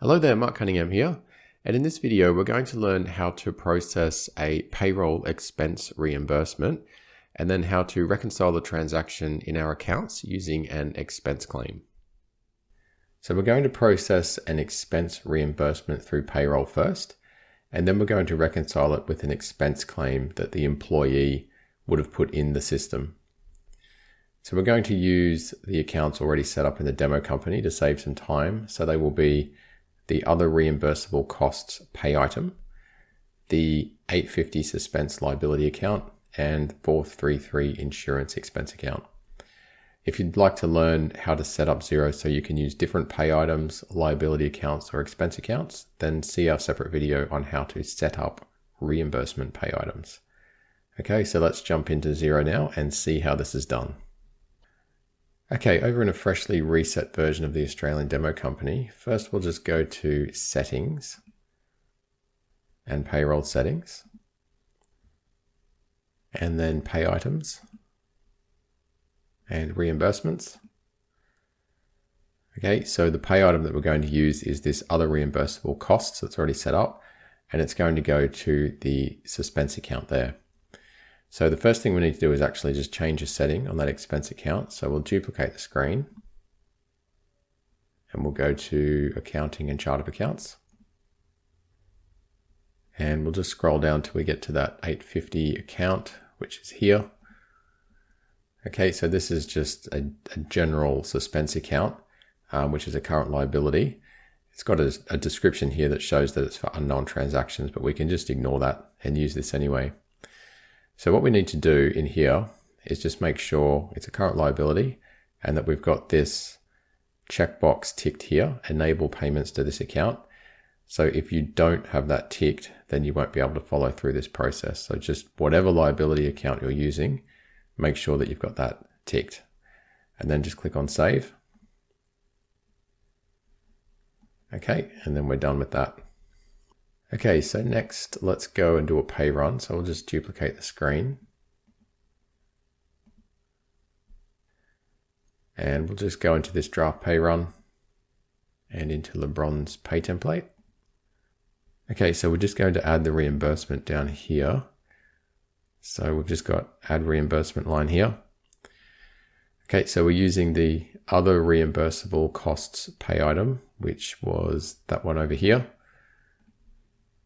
Hello there, Mark Cunningham here. And in this video, we're going to learn how to process a payroll expense reimbursement and then how to reconcile the transaction in our accounts using an expense claim. So we're going to process an expense reimbursement through payroll first, and then we're going to reconcile it with an expense claim that the employee would have put in the system. So we're going to use the accounts already set up in the demo company to save some time. So they will be the other reimbursable costs pay item, the 850 suspense liability account, and 433 insurance expense account. If you'd like to learn how to set up Xero so you can use different pay items, liability accounts, or expense accounts, then see our separate video on how to set up reimbursement pay items. Okay, so let's jump into Xero now and see how this is done. Okay, over in a freshly reset version of the Australian Demo Company, first we'll just go to Settings and Payroll Settings, and then Pay Items and Reimbursements. Okay, so the pay item that we're going to use is this other reimbursable costs that's already set up, and it's going to go to the suspense account there. So the first thing we need to do is actually just change a setting on that expense account. So we'll duplicate the screen and we'll go to accounting and chart of accounts. And we'll just scroll down till we get to that 850 account, which is here. Okay, so this is just a, a general suspense account, um, which is a current liability. It's got a, a description here that shows that it's for unknown transactions, but we can just ignore that and use this anyway. So what we need to do in here is just make sure it's a current liability and that we've got this checkbox ticked here, enable payments to this account. So if you don't have that ticked, then you won't be able to follow through this process. So just whatever liability account you're using, make sure that you've got that ticked and then just click on save. Okay, and then we're done with that. Okay, so next let's go and do a pay run. So we'll just duplicate the screen. And we'll just go into this draft pay run and into LeBron's pay template. Okay, so we're just going to add the reimbursement down here. So we've just got add reimbursement line here. Okay, so we're using the other reimbursable costs pay item, which was that one over here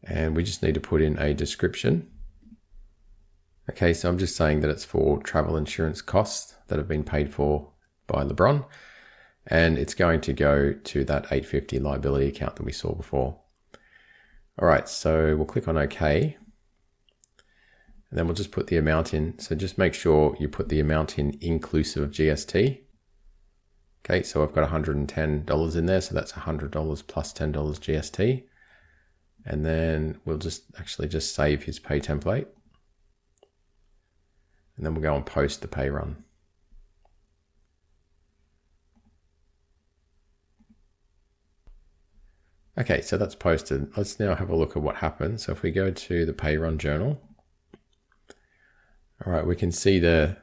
and we just need to put in a description. Okay, so I'm just saying that it's for travel insurance costs that have been paid for by LeBron, and it's going to go to that 850 liability account that we saw before. All right, so we'll click on OK, and then we'll just put the amount in. So just make sure you put the amount in inclusive of GST. Okay, so I've got $110 in there, so that's $100 plus $10 GST. And then we'll just actually just save his pay template. And then we'll go and post the pay run. Okay, so that's posted. Let's now have a look at what happened. So if we go to the pay run journal, all right, we can see the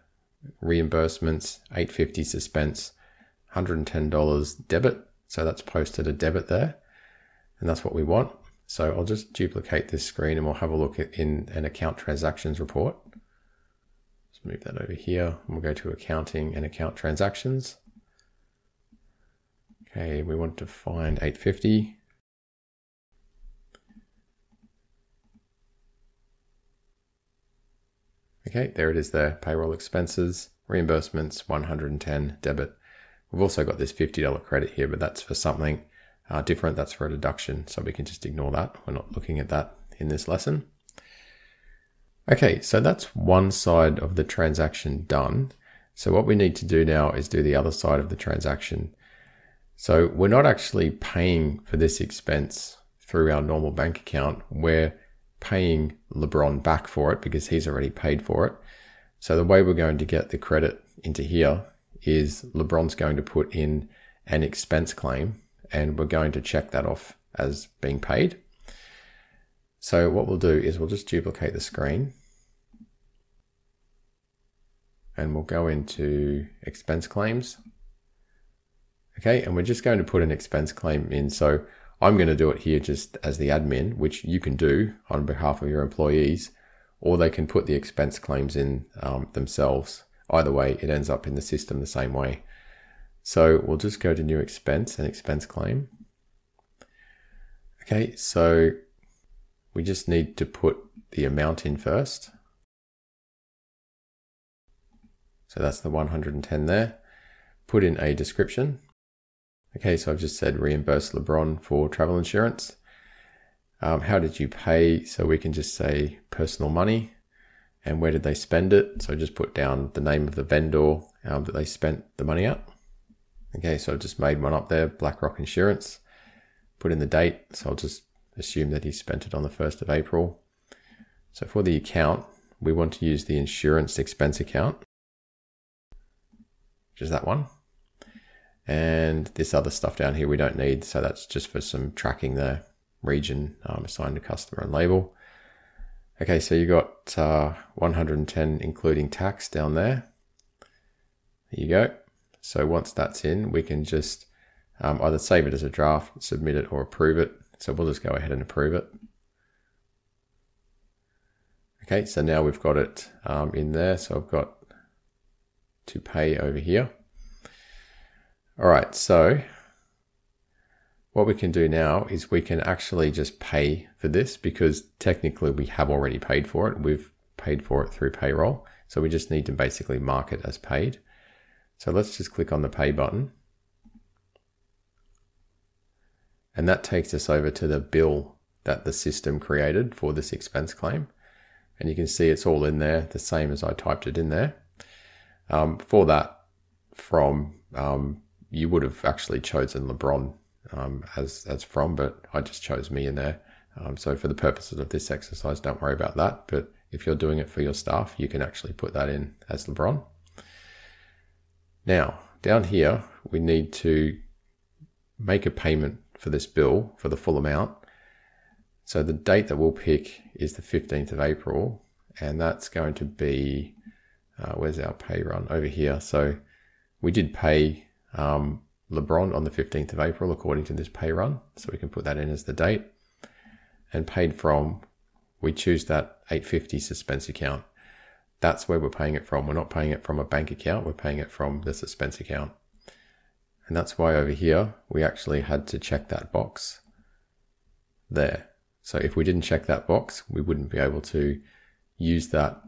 reimbursements, 850 suspense, $110 debit. So that's posted a debit there. And that's what we want. So I'll just duplicate this screen and we'll have a look in an account transactions report. Let's move that over here. And we'll go to accounting and account transactions. Okay, we want to find 850. Okay, there it is there. Payroll expenses, reimbursements, 110 debit. We've also got this $50 credit here, but that's for something uh, different. That's for a deduction. So we can just ignore that. We're not looking at that in this lesson. Okay, so that's one side of the transaction done. So what we need to do now is do the other side of the transaction. So we're not actually paying for this expense through our normal bank account. We're paying LeBron back for it because he's already paid for it. So the way we're going to get the credit into here is LeBron's going to put in an expense claim and we're going to check that off as being paid. So what we'll do is we'll just duplicate the screen and we'll go into expense claims. Okay, and we're just going to put an expense claim in. So I'm going to do it here just as the admin, which you can do on behalf of your employees, or they can put the expense claims in um, themselves. Either way, it ends up in the system the same way. So we'll just go to new expense and expense claim. Okay, so we just need to put the amount in first. So that's the 110 there. Put in a description. Okay, so I've just said reimburse LeBron for travel insurance. Um, how did you pay? So we can just say personal money and where did they spend it? So just put down the name of the vendor um, that they spent the money at. Okay, so I've just made one up there, BlackRock Insurance. Put in the date, so I'll just assume that he spent it on the 1st of April. So for the account, we want to use the insurance expense account, which is that one. And this other stuff down here we don't need, so that's just for some tracking the region um, assigned to customer and label. Okay, so you got uh, 110 including tax down there. There you go. So once that's in, we can just um, either save it as a draft, submit it, or approve it. So we'll just go ahead and approve it. Okay, so now we've got it um, in there. So I've got to pay over here. All right, so what we can do now is we can actually just pay for this because technically we have already paid for it. We've paid for it through payroll. So we just need to basically mark it as paid. So let's just click on the pay button. And that takes us over to the bill that the system created for this expense claim. And you can see it's all in there, the same as I typed it in there. Um, for that, from um, you would have actually chosen LeBron um, as as from, but I just chose me in there. Um, so for the purposes of this exercise, don't worry about that. But if you're doing it for your staff, you can actually put that in as LeBron. Now down here, we need to make a payment for this bill for the full amount. So the date that we'll pick is the 15th of April, and that's going to be, uh, where's our pay run? Over here. So we did pay um, LeBron on the 15th of April according to this pay run. So we can put that in as the date. And paid from, we choose that 850 suspense account. That's where we're paying it from. We're not paying it from a bank account, we're paying it from the suspense account. And that's why over here, we actually had to check that box there. So if we didn't check that box, we wouldn't be able to use that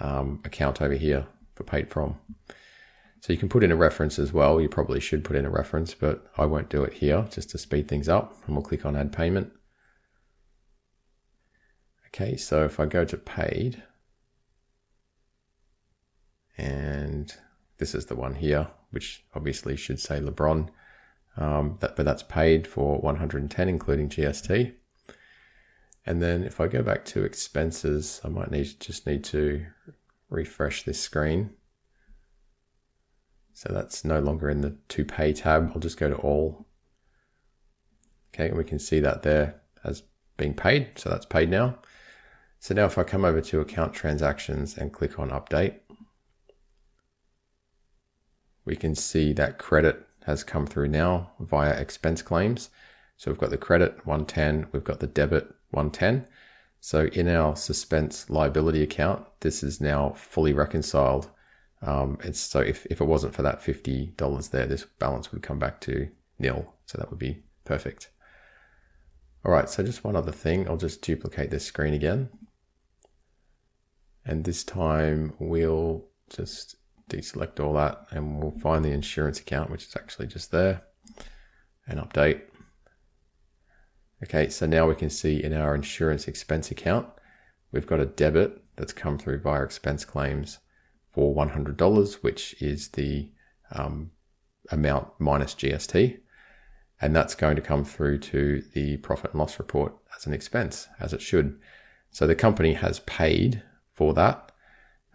um, account over here for paid from. So you can put in a reference as well. You probably should put in a reference, but I won't do it here just to speed things up. And we'll click on add payment. Okay, so if I go to paid, and this is the one here, which obviously should say LeBron, um, that, but that's paid for 110, including GST. And then if I go back to expenses, I might need just need to refresh this screen. So that's no longer in the to pay tab. I'll just go to all. Okay, and we can see that there as being paid. So that's paid now. So now if I come over to account transactions and click on update, we can see that credit has come through now via expense claims. So we've got the credit 110, we've got the debit 110. So in our suspense liability account, this is now fully reconciled. Um, it's so if, if it wasn't for that $50 there, this balance would come back to nil. So that would be perfect. All right, so just one other thing. I'll just duplicate this screen again. And this time we'll just deselect all that and we'll find the insurance account, which is actually just there and update. Okay, so now we can see in our insurance expense account, we've got a debit that's come through via expense claims for $100, which is the um, amount minus GST. And that's going to come through to the profit and loss report as an expense, as it should. So the company has paid for that.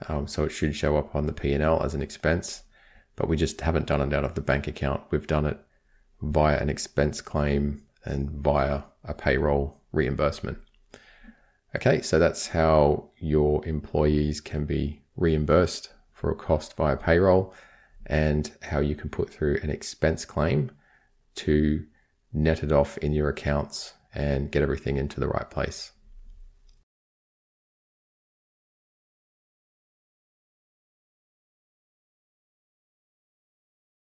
Um, so it should show up on the P&L as an expense, but we just haven't done it out of the bank account. We've done it via an expense claim and via a payroll reimbursement. Okay, so that's how your employees can be reimbursed for a cost via payroll and how you can put through an expense claim to net it off in your accounts and get everything into the right place.